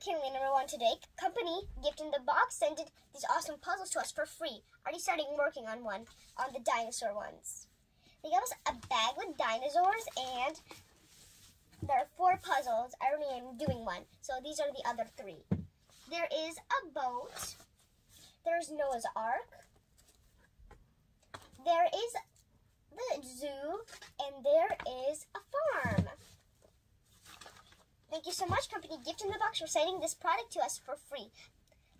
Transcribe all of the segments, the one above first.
Karolina number one today. Company Gift in the Box sent these awesome puzzles to us for free. Already starting working on one, on the dinosaur ones. They gave us a bag with dinosaurs and there are four puzzles. I already am doing one. So these are the other three. There is a boat. There's Noah's Ark. There is the zoo and there is a farm. Thank you so much, Company Gift in the Box, for sending this product to us for free.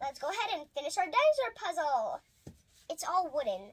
Let's go ahead and finish our dinosaur puzzle. It's all wooden.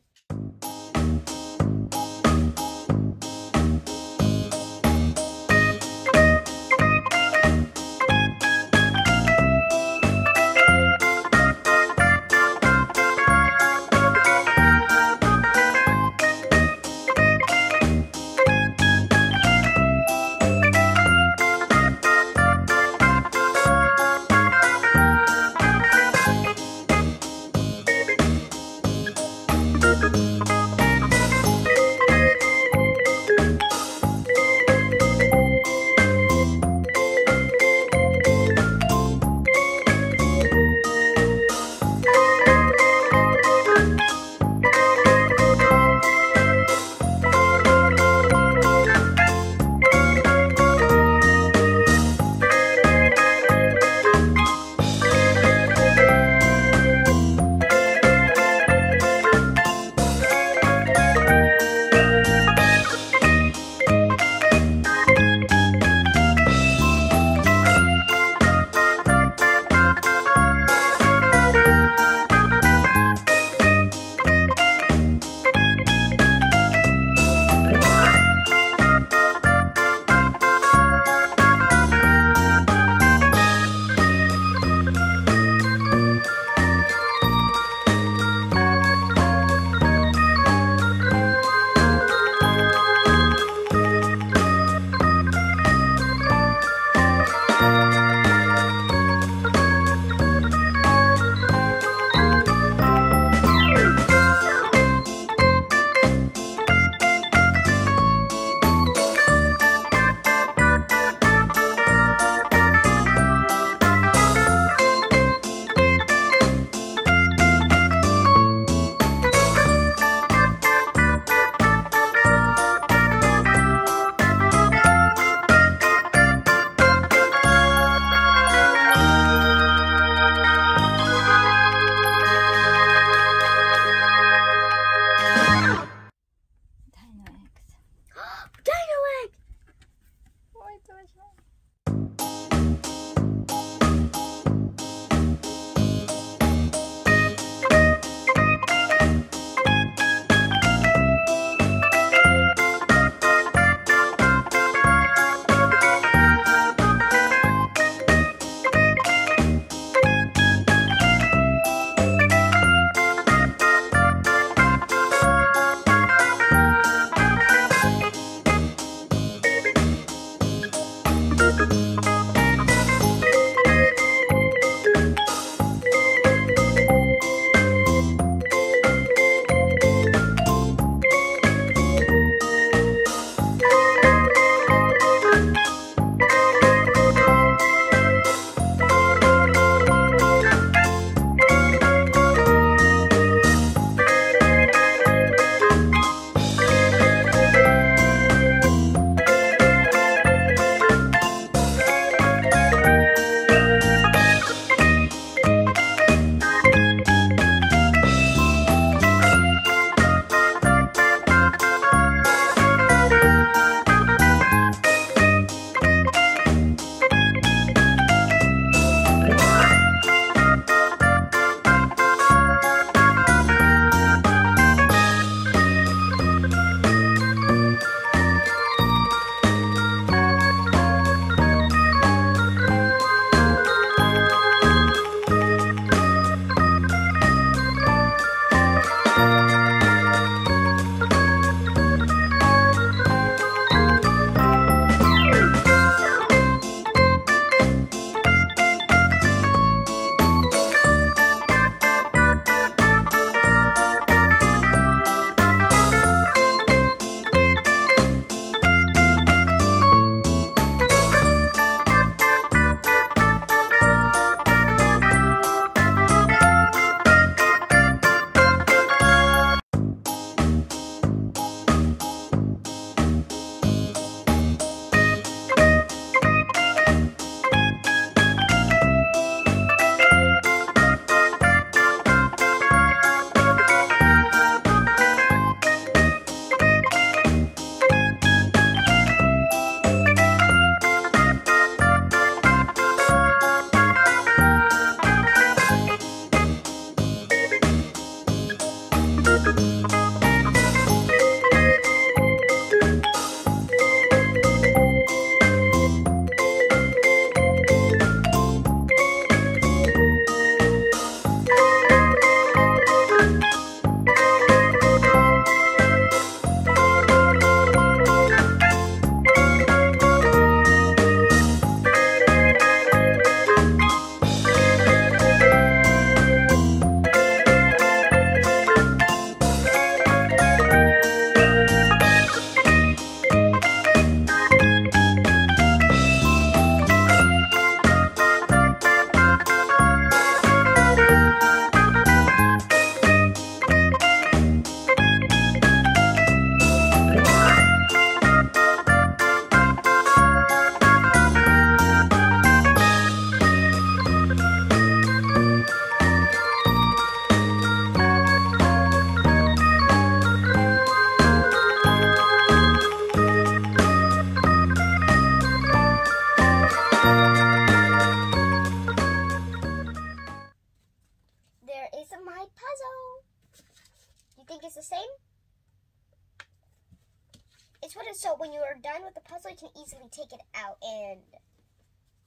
Are done with the puzzle, you can easily take it out. And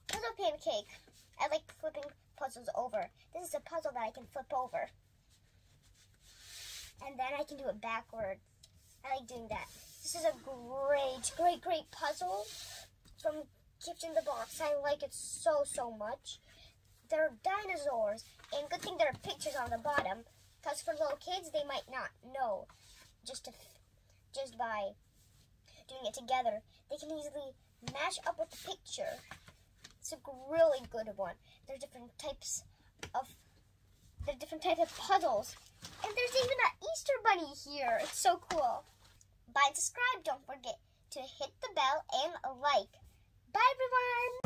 puzzle pancake. I like flipping puzzles over. This is a puzzle that I can flip over. And then I can do it backwards. I like doing that. This is a great, great, great puzzle from Gift in the Box. I like it so, so much. There are dinosaurs, and good thing there are pictures on the bottom, because for little kids, they might not know just to, just by doing it together. They can easily match up with the picture. It's a really good one. There's different types of there's different types of puzzles. And there's even an Easter bunny here. It's so cool. Bye and subscribe. Don't forget to hit the bell and like. Bye everyone!